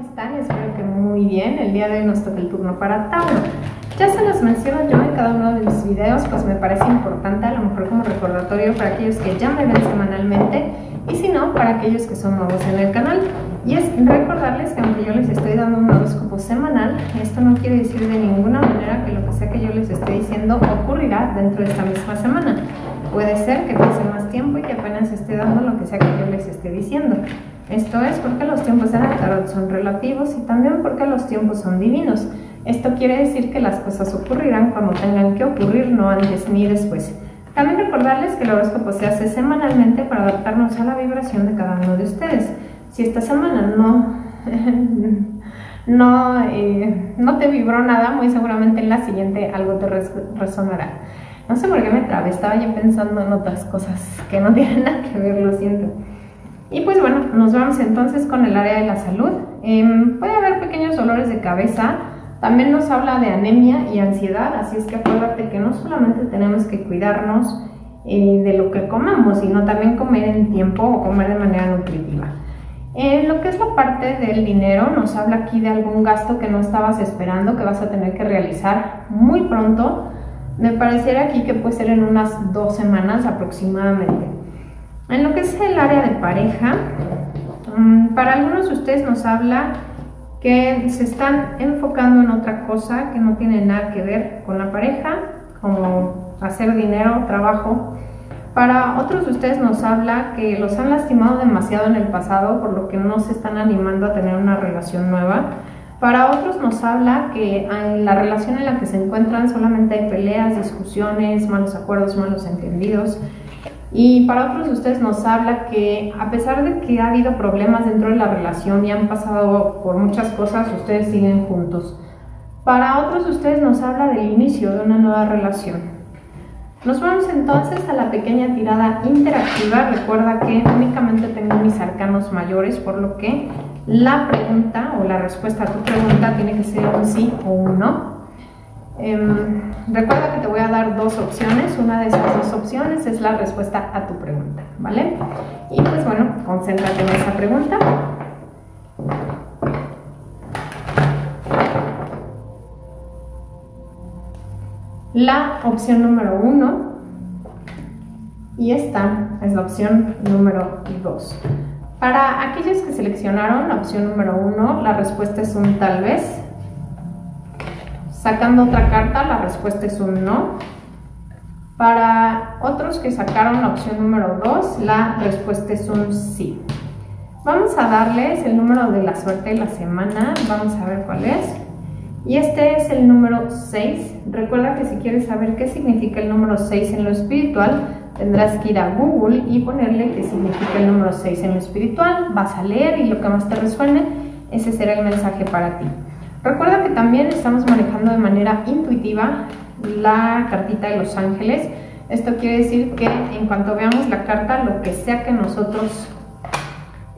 están? Espero que muy bien. El día de hoy nos toca el turno para Tauro. Ya se los menciono yo en cada uno de mis videos, pues me parece importante, a lo mejor como recordatorio para aquellos que ya me ven semanalmente y si no, para aquellos que son nuevos en el canal. Y es recordarles que aunque yo les estoy dando un horóscopo semanal, esto no quiere decir de ninguna manera que lo que sea que yo les esté diciendo ocurrirá dentro de esta misma semana. Puede ser que pase más tiempo y que apenas esté dando lo que sea que yo les esté diciendo. Esto es porque los tiempos de la tarot son relativos y también porque los tiempos son divinos. Esto quiere decir que las cosas ocurrirán cuando tengan que ocurrir, no antes ni después. También recordarles que el horóscopo se hace semanalmente para adaptarnos a la vibración de cada uno de ustedes. Si esta semana no, no, eh, no te vibró nada, muy seguramente en la siguiente algo te resonará. No sé por qué me trabé, estaba yo pensando en otras cosas que no tienen nada que ver, lo siento. Y pues bueno, nos vamos entonces con el área de la salud. Em, puede haber pequeños dolores de cabeza, también nos habla de anemia y ansiedad, así es que acuérdate que no solamente tenemos que cuidarnos eh, de lo que comamos, sino también comer en tiempo o comer de manera nutritiva. En lo que es la parte del dinero, nos habla aquí de algún gasto que no estabas esperando, que vas a tener que realizar muy pronto. Me pareciera aquí que puede ser en unas dos semanas aproximadamente. En lo que es el área de pareja, mm, para algunos de ustedes nos habla que se están enfocando en otra cosa que no tiene nada que ver con la pareja, como hacer dinero, trabajo. Para otros de ustedes nos habla que los han lastimado demasiado en el pasado, por lo que no se están animando a tener una relación nueva. Para otros nos habla que en la relación en la que se encuentran solamente hay peleas, discusiones, malos acuerdos, malos entendidos. Y para otros de ustedes nos habla que a pesar de que ha habido problemas dentro de la relación y han pasado por muchas cosas, ustedes siguen juntos. Para otros de ustedes nos habla del inicio de una nueva relación. Nos vamos entonces a la pequeña tirada interactiva. Recuerda que únicamente tengo mis arcanos mayores, por lo que la pregunta o la respuesta a tu pregunta tiene que ser un sí o un no. Em, recuerda que te voy a dar dos opciones, una de esas dos opciones es la respuesta a tu pregunta, ¿vale? Y pues bueno, concéntrate en esa pregunta. La opción número uno y esta es la opción número dos. Para aquellos que seleccionaron la opción número uno, la respuesta es un tal vez, Sacando otra carta, la respuesta es un no. Para otros que sacaron la opción número 2, la respuesta es un sí. Vamos a darles el número de la suerte de la semana. Vamos a ver cuál es. Y este es el número 6. Recuerda que si quieres saber qué significa el número 6 en lo espiritual, tendrás que ir a Google y ponerle qué significa el número 6 en lo espiritual. Vas a leer y lo que más te resuene, ese será el mensaje para ti. Recuerda que también estamos manejando de manera intuitiva la cartita de los ángeles. Esto quiere decir que en cuanto veamos la carta, lo que sea que nosotros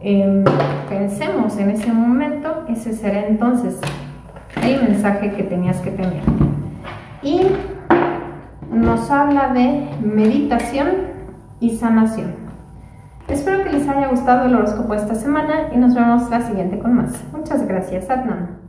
em, pensemos en ese momento, ese será entonces el mensaje que tenías que tener. Y nos habla de meditación y sanación. Espero que les haya gustado el horóscopo esta semana y nos vemos la siguiente con más. Muchas gracias, Adnan.